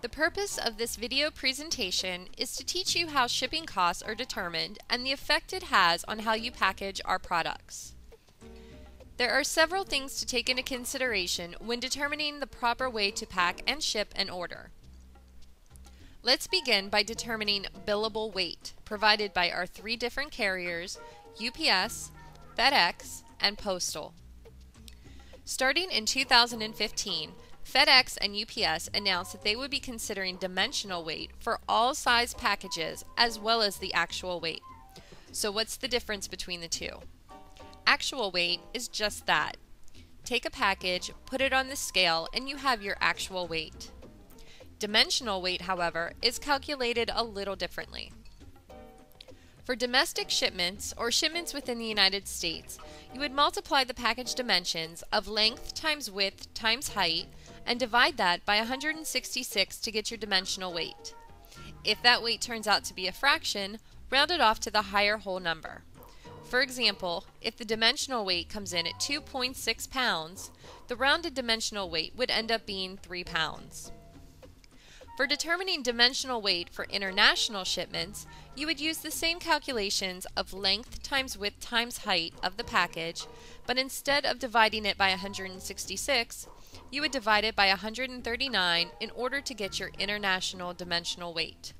The purpose of this video presentation is to teach you how shipping costs are determined and the effect it has on how you package our products. There are several things to take into consideration when determining the proper way to pack and ship an order. Let's begin by determining billable weight provided by our three different carriers, UPS, FedEx, and Postal. Starting in 2015, FedEx and UPS announced that they would be considering dimensional weight for all size packages as well as the actual weight. So, what's the difference between the two? Actual weight is just that. Take a package, put it on the scale, and you have your actual weight. Dimensional weight, however, is calculated a little differently. For domestic shipments or shipments within the United States, you would multiply the package dimensions of length times width times height and divide that by 166 to get your dimensional weight. If that weight turns out to be a fraction, round it off to the higher whole number. For example, if the dimensional weight comes in at 2.6 pounds, the rounded dimensional weight would end up being 3 pounds. For determining dimensional weight for international shipments, you would use the same calculations of length times width times height of the package, but instead of dividing it by 166, you would divide it by 139 in order to get your international dimensional weight.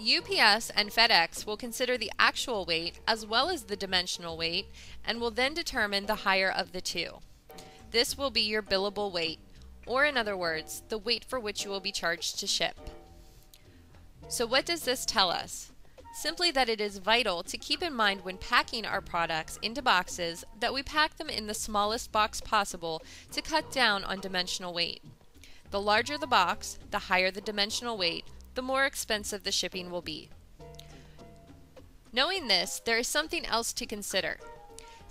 UPS and FedEx will consider the actual weight as well as the dimensional weight and will then determine the higher of the two. This will be your billable weight, or in other words, the weight for which you will be charged to ship. So what does this tell us? Simply that it is vital to keep in mind when packing our products into boxes that we pack them in the smallest box possible to cut down on dimensional weight. The larger the box, the higher the dimensional weight, the more expensive the shipping will be. Knowing this, there is something else to consider.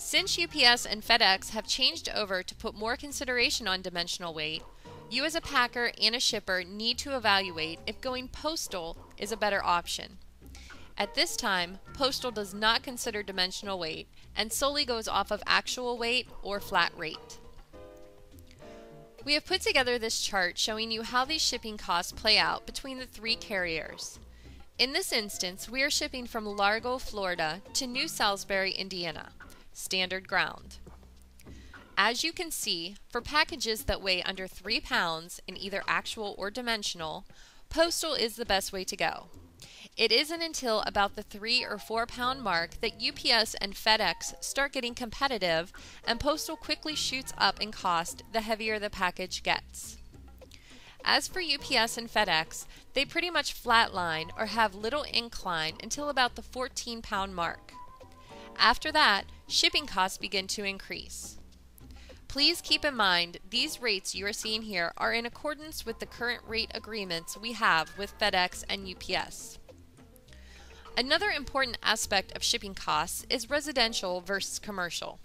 Since UPS and FedEx have changed over to put more consideration on dimensional weight, you as a packer and a shipper need to evaluate if going postal is a better option. At this time, Postal does not consider dimensional weight and solely goes off of actual weight or flat rate. We have put together this chart showing you how these shipping costs play out between the three carriers. In this instance, we are shipping from Largo, Florida to New Salisbury, Indiana, standard ground. As you can see, for packages that weigh under 3 pounds in either actual or dimensional, postal is the best way to go. It isn't until about the three or four pound mark that UPS and FedEx start getting competitive and postal quickly shoots up in cost the heavier the package gets. As for UPS and FedEx, they pretty much flatline or have little incline until about the 14 pound mark. After that, shipping costs begin to increase. Please keep in mind these rates you are seeing here are in accordance with the current rate agreements we have with FedEx and UPS. Another important aspect of shipping costs is residential versus commercial.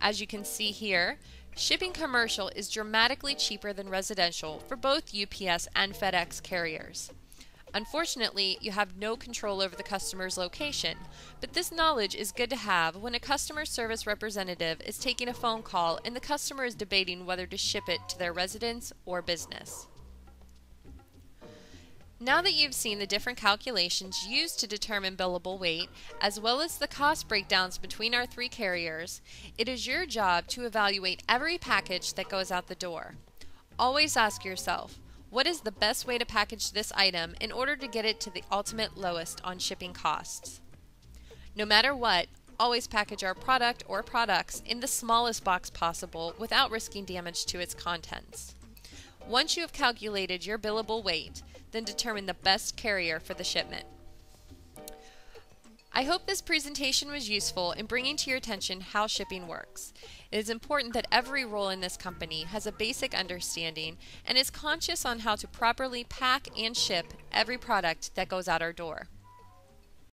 As you can see here, shipping commercial is dramatically cheaper than residential for both UPS and FedEx carriers. Unfortunately, you have no control over the customer's location, but this knowledge is good to have when a customer service representative is taking a phone call and the customer is debating whether to ship it to their residence or business. Now that you've seen the different calculations used to determine billable weight, as well as the cost breakdowns between our three carriers, it is your job to evaluate every package that goes out the door. Always ask yourself, what is the best way to package this item in order to get it to the ultimate lowest on shipping costs? No matter what, always package our product or products in the smallest box possible without risking damage to its contents. Once you have calculated your billable weight, then determine the best carrier for the shipment. I hope this presentation was useful in bringing to your attention how shipping works. It is important that every role in this company has a basic understanding and is conscious on how to properly pack and ship every product that goes out our door.